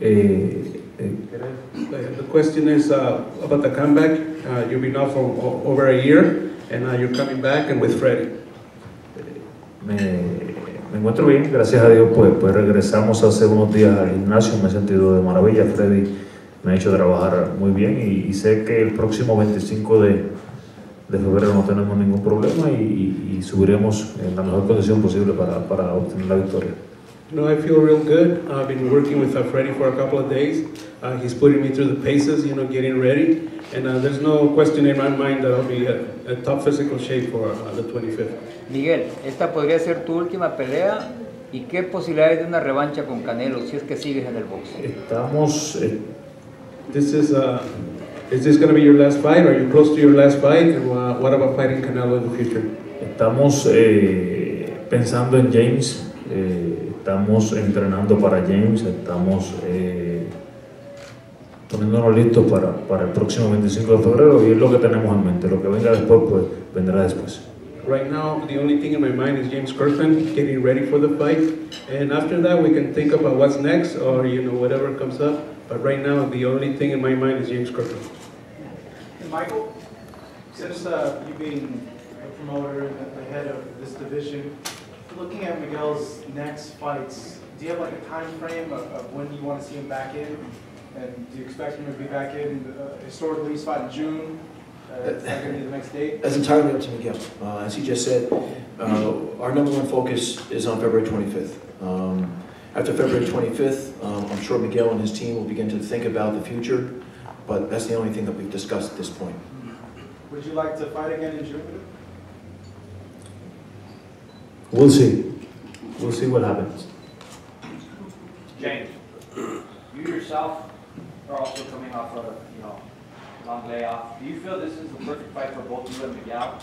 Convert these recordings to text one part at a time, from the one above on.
Eh, eh, The question is uh, about the comeback. Uh, You've been off for over a year, and now you're coming back and with Freddie. me, encuentro bien, gracias a Dios, pues, pues regresamos hace unos días al gimnasio, me he sentido de maravilla, Freddy me ha hecho trabajar muy bien y, y sé que el próximo 25 de, de febrero no tenemos ningún problema y, y- y subiremos en la mejor condición posible para, para obtener la victoria. No, I feel real good. I've been working with uh, Freddie for a couple of days. Uh, He's putting me through the paces, you know, getting ready. And uh, there's no question in my mind that I'll be at at top physical shape for uh, the 25th. Miguel, esta podría ser tu última pelea y qué posibilidades de una revancha con Canelo si es que sigues en el boxeo. Estamos, eh, This is, uh, is this going to be your last fight? Are you close to your last fight? And uh, what about fighting Canelo in the future? estamos eh, pensando en James, eh, estamos entrenando para James, estamos eh, poniéndonos listos para, para el próximo 25 de febrero y es lo que tenemos en mente. Lo que venga después, pues vendrá después. Right now, the only thing in my mind is James Kirkland getting ready for the fight. And after that, we can think about what's next or, you know, whatever comes up. But right now, the only thing in my mind is James Kirkland. And Michael, since uh, you being a promoter and the head of this division, looking at Miguel's next fights, do you have like a time frame of, of when you want to see him back in? And do you expect him to be back in? Uh, historically, he's fought in June. Uh, is that going to be the next date? That's entirely up to Miguel. Uh, As he just said, uh, our number one focus is on February 25th. Um, After February 25th, um, I'm sure Miguel and his team will begin to think about the future, but that's the only thing that we've discussed at this point. Would you like to fight again in June? We'll see. We'll see what happens. James, you yourself are also coming off a you know, long layoff. Do you feel this is the perfect fight for both you and Miguel?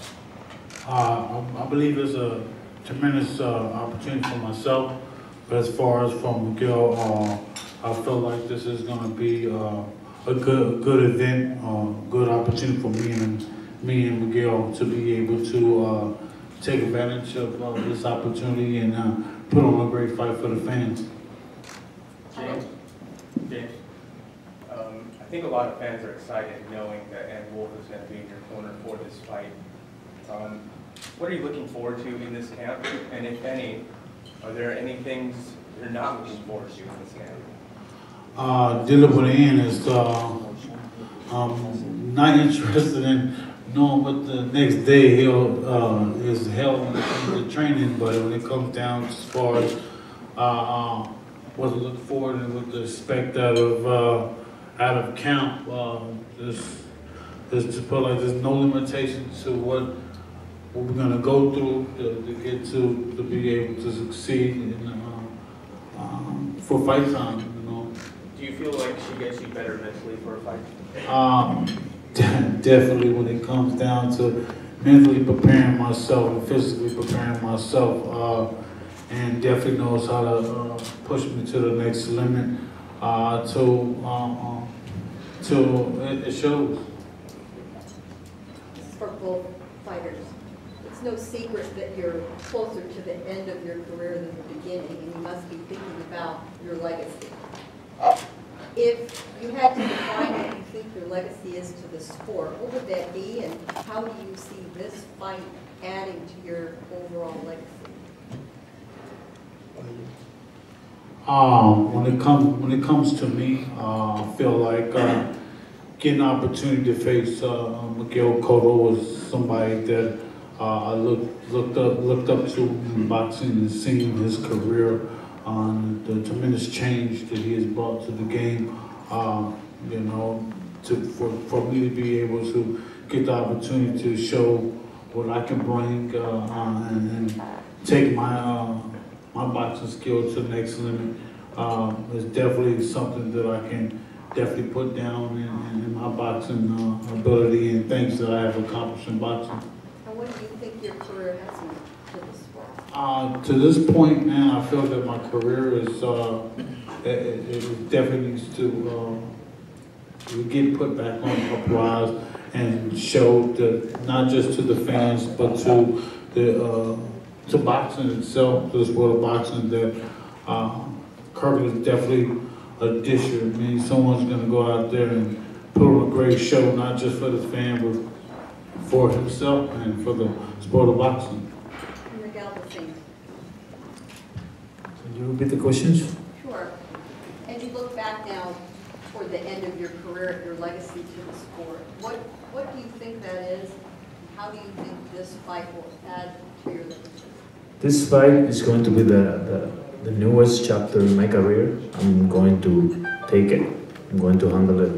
Uh, I I believe it's a tremendous uh, opportunity for myself, but as far as for Miguel, uh, I feel like this is gonna be uh, a good, a good event, uh, good opportunity for me and, me and Miguel to be able to uh, take advantage of uh, this opportunity and uh, put on a great fight for the fans. James, James, um, I think a lot of fans are excited knowing that Ann Wolfe is going to be in your corner for this fight. Um, what are you looking forward to in this camp? And if any, are there any things you're not looking forward to in this camp? uh, dealing with Ian is uh, um, not interested in knowing what the next day he'll uh, is held in the, training, but when it comes down as far as uh, uh, what to look forward and what to expect out of uh, out of camp, uh, there's there's just put like there's no limitation to what what we're gonna go through to, to get to to be able to succeed in, uh, um, for fight time, you know. Do you feel like she gets you better mentally for a fight? Um, definitely when it comes down to mentally preparing myself and physically preparing myself, uh, and definitely knows how to uh, push me to the next limit. Uh, to uh, to it, it shows. For both fighters. It's no secret that you're closer to the end of your career than the beginning, and you must be thinking about your legacy. If you had to define what you think your legacy is to the sport, what would that be, and how do you see this fight adding to your overall legacy? Um, when it comes when it comes to me, uh, I feel like uh, getting an opportunity to face uh, Miguel Cotto was somebody that uh, I looked looked up looked up to in boxing and seeing his career, um, the tremendous change that he has brought to the game. Uh, you know, to for, for me to be able to get the opportunity to show what I can bring uh, uh, and, and take my uh, my boxing skill to the next limit um, is definitely something that I can definitely put down in, in, my boxing uh, ability and things that I have accomplished in boxing. And what do you think your career has sport? Uh, to this point, man, I feel that my career is uh, it, it it definitely needs to uh, get put back on the uprise and show that not just to the fans but to the uh, to boxing itself, to the sport of boxing, that uh, Kirkland is definitely a disher. I mean, someone's gonna go out there and put on a great show, not just for the fan, but for himself and for the sport of boxing. Miguel, the same. Can you repeat the questions? Sure. As you look back now toward the end of your career, your legacy to the sport, what, what do you think that is? How do you think this fight will add to your legacy? This fight is going to be the, the, the newest chapter in my career. I'm going to take it. I'm going to handle it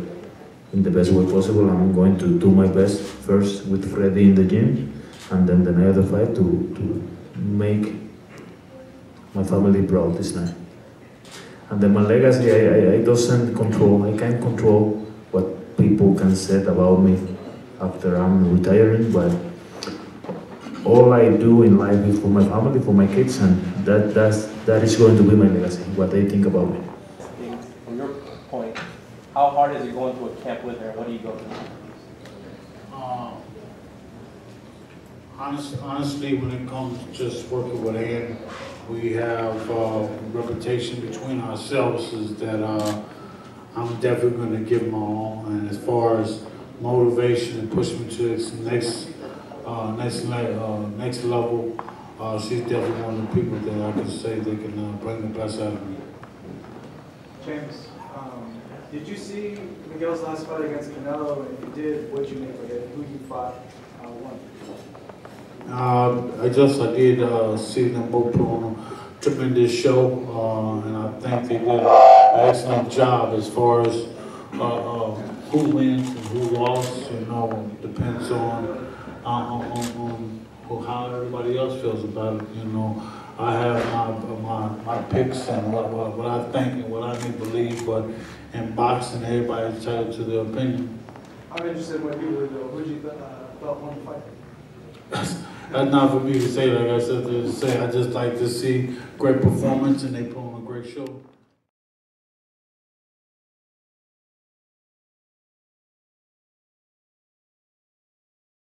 in the best way possible. I'm going to do my best first with Freddy in the gym, and then the night of the fight to, to make my family brought this night. And then my legacy, I, I, I doesn't control. I can't control what people can say about me after I'm retiring, but all I do in life is for my family, for my kids, and that that's, that is going to be my legacy. What they think about me. From your point, how hard is it going to a camp with her? What do you go through? Uh, honest, honestly, when it comes to just working with Ann, we have uh, reputation between ourselves is that uh, I'm definitely going to give my all. And as far as motivation and push me to this next, uh, next, le- uh, next level, uh, she's definitely one of the people that I can say they can bring the best out of me. James, um, did you see Miguel's last fight against Canelo? And if you did, what'd you make of it? Who you fought, uh? Uh, I just, I did, uh, see them both put on a tremendous show, uh, and I think they did an excellent job as far as, uh, uh, who wins and who lost, you know, depends on, uh, on, on, on how everybody else feels about it, you know. I have my, my, my picks and what, what, what I think and what I believe, but in boxing, everybody's entitled to their opinion. I'm interested in what you would, uh, who'd you, uh, thought won the fight? That's not for me to say, like I said, to say, I just like to see great performance and they put on a great show.